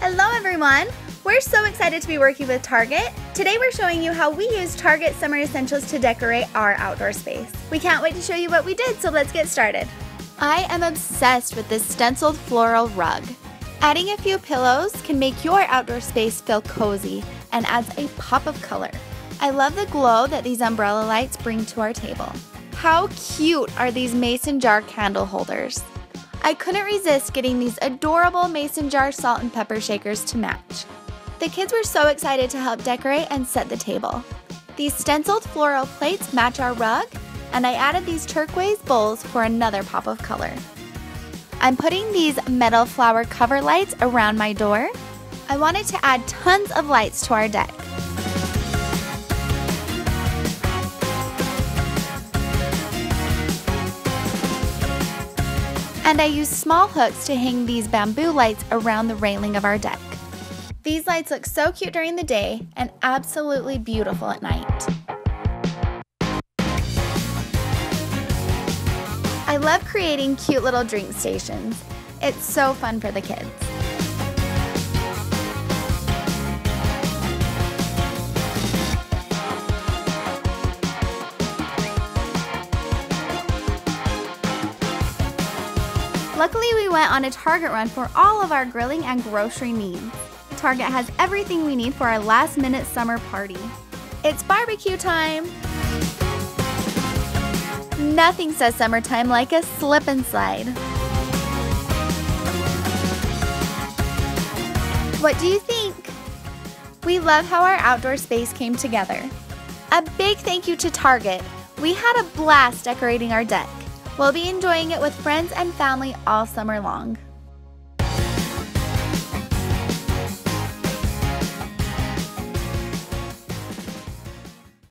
Hello everyone! We're so excited to be working with Target. Today we're showing you how we use Target Summer Essentials to decorate our outdoor space. We can't wait to show you what we did, so let's get started. I am obsessed with this stenciled floral rug. Adding a few pillows can make your outdoor space feel cozy and adds a pop of color. I love the glow that these umbrella lights bring to our table. How cute are these mason jar candle holders? I couldn't resist getting these adorable mason jar salt and pepper shakers to match. The kids were so excited to help decorate and set the table. These stenciled floral plates match our rug, and I added these turquoise bowls for another pop of color. I'm putting these metal flower cover lights around my door. I wanted to add tons of lights to our deck. And I used small hooks to hang these bamboo lights around the railing of our deck. These lights look so cute during the day and absolutely beautiful at night. I love creating cute little drink stations. It's so fun for the kids. Luckily, we went on a Target run for all of our grilling and grocery needs. Target has everything we need for our last minute summer party. It's barbecue time! Nothing says summertime like a slip and slide. What do you think? We love how our outdoor space came together. A big thank you to Target. We had a blast decorating our deck. We'll be enjoying it with friends and family all summer long.